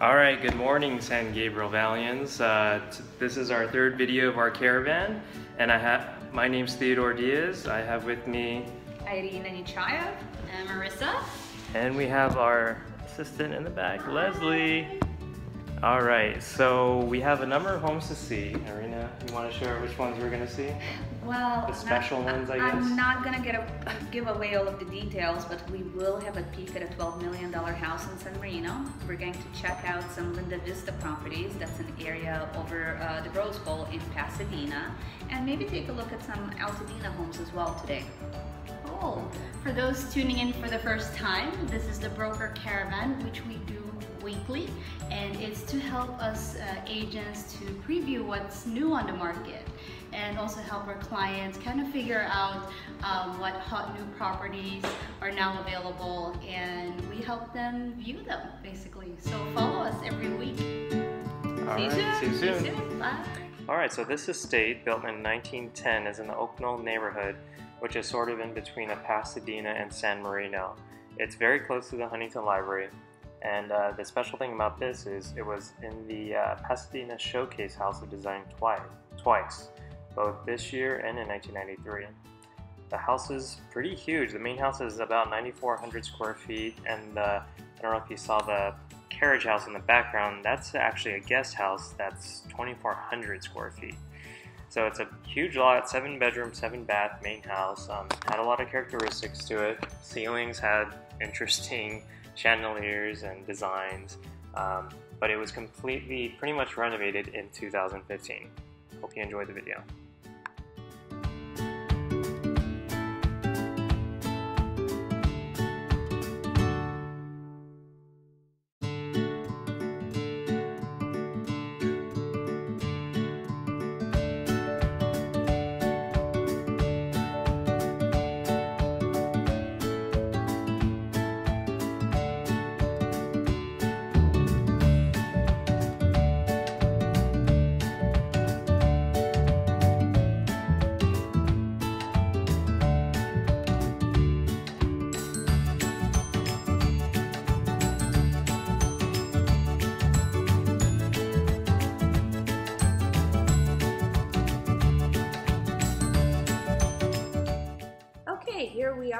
All right, good morning, San Gabriel Valians. Uh, this is our third video of our caravan, and I have my name's Theodore Diaz. I have with me, Irina Nechayev and Marissa. and we have our assistant in the back, Leslie. All right, so we have a number of homes to see. Irina, you want to share which ones we're gonna see? Well, The special not- ones, I guess. I'm guess? not gonna get a, give away all of the details, but we will have a peek at a $12 million house in San Marino. We're going to check out some Linda Vista properties. That's an area over uh, the Rose Bowl in Pasadena, and maybe take a look at some Altadena homes as well today. Cool. For those tuning in for the first time, this is the Broker Caravan, which we do weekly, and it's to help us uh, agents to preview what's new on the market and also help our clients kind of figure out um, what hot new properties are now available and we help them view them basically. So follow us every week. All See you right, soon. see you soon. Bye. All right, so this estate, built in 1910, is in the Oak Knoll neighborhood, which is sort of in between a Pasadena and San Marino. It's very close to the Huntington Library, and uh, the special thing about this is it was in the uh, Pasadena Showcase House of Design twice, twice, both this year and in 1993. The house is pretty huge. The main house is about 9,400 square feet, and uh, I don't know if you saw the carriage house in the background, that's actually a guest house that's 2,400 square feet. So it's a huge lot, seven bedroom, seven bath main house. Um, had a lot of characteristics to it. Ceilings had interesting chandeliers and designs, um, but it was completely, pretty much renovated in 2015. Hope you enjoyed the video.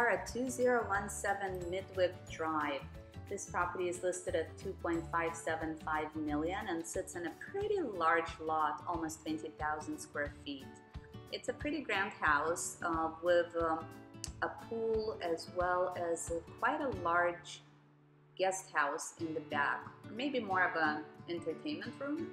At 2017 Midwick Drive. This property is listed at 2.575 million and sits in a pretty large lot, almost 20,000 square feet. It's a pretty grand house uh, with um, a pool as well as a, quite a large guest house in the back, maybe more of an entertainment room.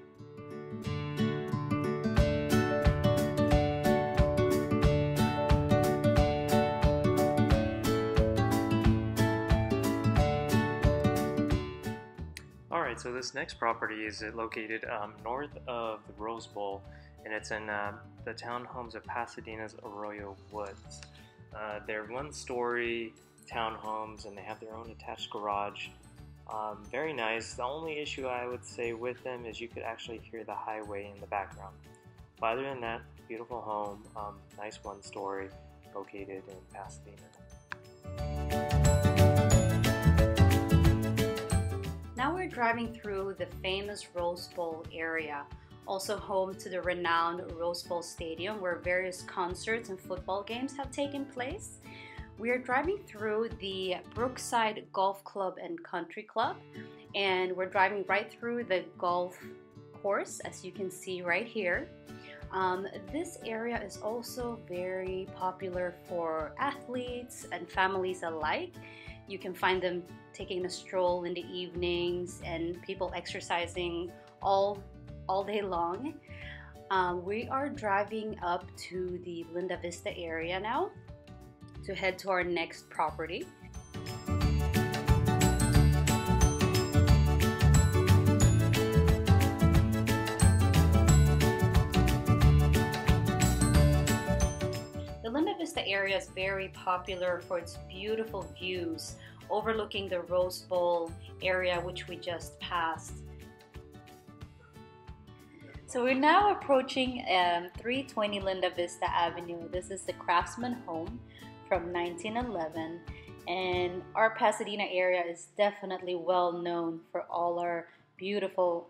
Right, so this next property is located um, north of the Rose Bowl, and it's in uh, the townhomes of Pasadena's Arroyo Woods. Uh, they're one-story townhomes, and they have their own attached garage. Um, very nice. The only issue I would say with them is you could actually hear the highway in the background. But other than that, beautiful home, um, nice one-story, located in Pasadena. We're driving through the famous Rose Bowl area, also home to the renowned Rose Bowl Stadium where various concerts and football games have taken place. We are driving through the Brookside Golf Club and Country Club, and we're driving right through the golf course, as you can see right here. Um, this area is also very popular for athletes and families alike. You can find them taking a stroll in the evenings and people exercising all all day long. Um, we are driving up to the Linda Vista area now to head to our next property. The area is very popular for its beautiful views overlooking the Rose Bowl area, which we just passed. So we're now approaching um, 320 Linda Vista Avenue. This is the Craftsman home from 1911, and our Pasadena area is definitely well known for all our beautiful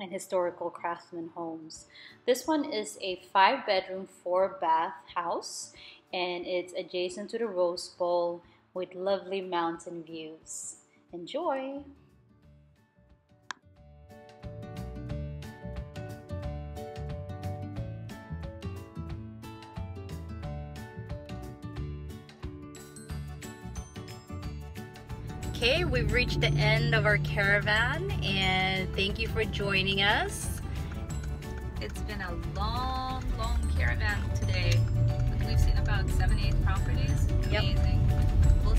and historical craftsman homes. This one is a five bedroom, four bath house and it's adjacent to the Rose Bowl with lovely mountain views. Enjoy! Okay, we've reached the end of our caravan and thank you for joining us. It's been a long, long caravan today. We've seen about seven, eight properties. Yep. Amazing. We'll